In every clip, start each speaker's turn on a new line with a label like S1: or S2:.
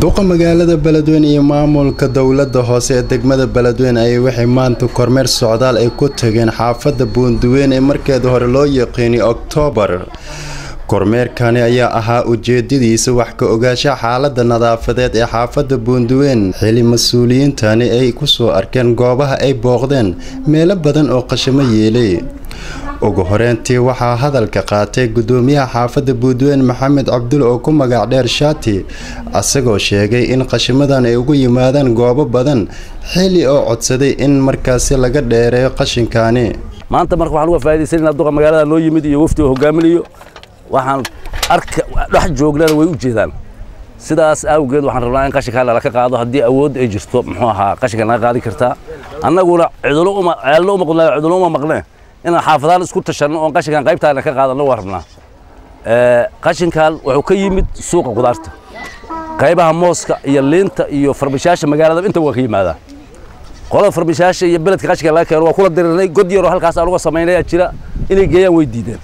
S1: duqa magaalada beledweyne iyo maamulka dowladda hoose ee degmada beledweyne ayay waxay maanta kormeer socdaal ay ku tageen xaafada buunduweyn ee markeeda hore loo yaqiinay oktoobar kormeerkani ayaa ahaa ujeedadiisa wax ka ogaasha xaalada nadaafadeed ee xaafada buunduweyn xili mas'uuliyiintani ay ku soo arkeen goobaha ay booqdeen meelo badan oo qashamo yeelay ugu horeyntii waxaa hadalka qaatay gudoomiyaha xaafada buunduweyn maxamed cabdul oo ku magac dheer shaati asagoo sheegay in qashimadan ay ugu yimaadaan goobo badan xili oo codsaday in markaasi laga dheereeyo qashinkaani.
S2: Maanta marka waxaan uga faaidaysanaynaa duqa magaalada noo yimid iyo wafdi oo hogaaminayo waxaan arka dhex joognana way u jeedaan. Sidaas awgeed waxaan rabnaa in qashinkaa lala ka qaado haddii awood ay jirto muxuu ahaa qashinka naga qaadi kartaa. Annaguna ceelno uma qudnaa cidlo uma maqneen inaan xaafadaan isku tashanno oon qashinkan qaybtaana ka qaadanno waa rabnaa qashinkan wuxuu ka yimid suuqa qudaarta. Qaybaha mooska iyo liinta iyo farbishaasha magaalada inta waa ka yimaadaa qolada farbishaasha iyo beledka qashinka laga keeno waa kula dirirnay. God yaroo halkaas aan uga samaynaya jira. Inay geeyaan way diideen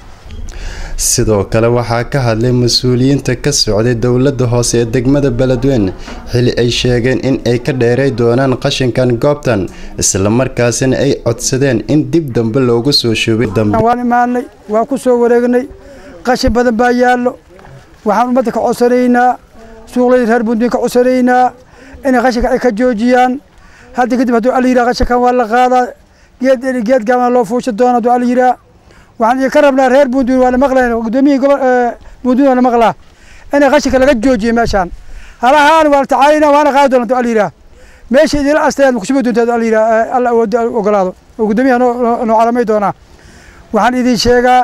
S1: sidoo kale waxaa ka hadlay mas'uuliyiinta ka socday dowladda hoose ee degmada beledweyne xili ay sheegeen in ay ka dheeray doonaan qashinkan goobtan islamarkaasina ay codsadeen in dib dambe loogu soo shubay.
S3: Waan imaanay waa ku soo wareegnay. Qashin badan baa yaallo. Waxaan ummadda ka codsanaynaa suuqlada reer buundiin ka codsanaynaa inay qashinka ay ka joojiyaan. Hadda kadib hadduu alla yidhaha qashinkan waa la qaadaa geed geed gaabana loo fuusha doona hadduu alla yidhaha waxaan ka rabnaa reer buunduun waa la maqlayn gudoomiyihii gobol buunduun waa la maqlaa inay qashinka laga joojiyo meeshaan halahaan waa la tacaalayna waana qaadi doona hadduu alla yidhaha meesha idila astayaad ma kushubi doonta hadduu alla yidhaha alla ogolaado oo gudoomiyaha noo calamay doonaa waxaan idin sheegaa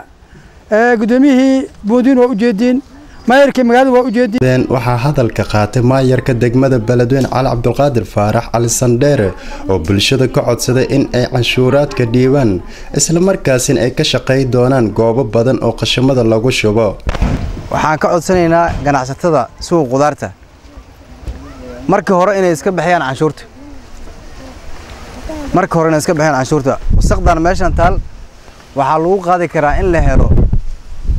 S3: gudoomiyihii buunduun waa ujeediin maayarkii magaalada waa ujeediin
S1: waxaa hadalka qaatay maayarka degmada beledweyne cali cabdulqaadir faarax cali sandheere oo bulshada ka codsaday in ay canshuuraadka dhiibaan islamarkaasina ay ka shaqay doonaan goobo badan oo qashamada lagu shubo.
S4: Waxaan ka codsanaynaa ganacsatada suuqa qudaarta markii hore inay iska bixiyaan canshuurta. Markii hore inay iska bixiyaan canshuurta. Wasaqdan meeshan taal waxaa lagu qaadi karaa in la helo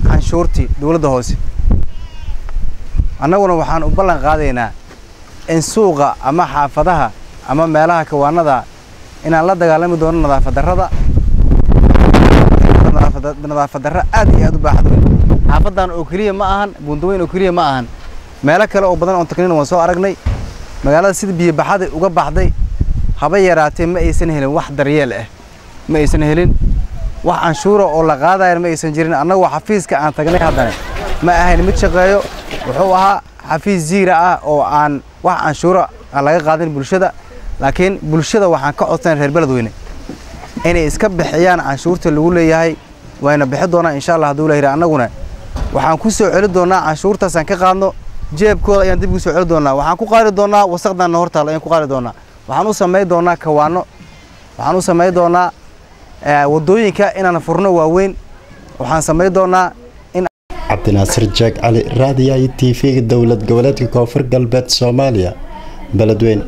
S4: canshuurtii dowladda hoose annaguna waxaan u ballan qaadaynaa in suuqa ama xaafadaha ama meelaha kawaanada inaan la dagaalami doono nadaafadarrada nadaafadarra aad iyo aad u baaxad weyn. Xaafadan oo keliya ma ahan buundaweyn oo keliya ma ahan. Meelo kale oo badan oon tagnin waan soo aragnay. Magaalada sida biyobaxada uga baxday haba yaraatee ma aysan helin wax daryeel ah ma aysan helin wax canshuura oo la qaadaya ma aysan jirin. Annagoo xafiiska aan tagnay haddana ma ahayn mid shaqeeyo wuxuu ahaa xafiis ziira ah oo aan wax canshuura aan laga qaadin bulshada laakiin bulshada waxaan ka codsanay reer beledweyne inay iska bixiyaan canshuurta lagu leeyahay wayna bixi doonaan insha allah hadduu lahiri annaguna. Waxaan ku soo celi doonaa canshuurtaasaan ka qaadno jeebkooda ayaan dib ugu soo celi doonaa. Waxaan ku qaadi doonaa wasaqdanna hortaalla ayaan ku qaadi doonaa. Waxaan u samayn doonaa kawaano waxaan u samayn doonaa waddooyinka inaan furno waaweyn. Waxaan samayn doonaa
S1: cabdinaasir jaag cali raadiyaha iyo t v-ga dowlad goboleedka koonfur galbeed soomaaliya. Beledweyne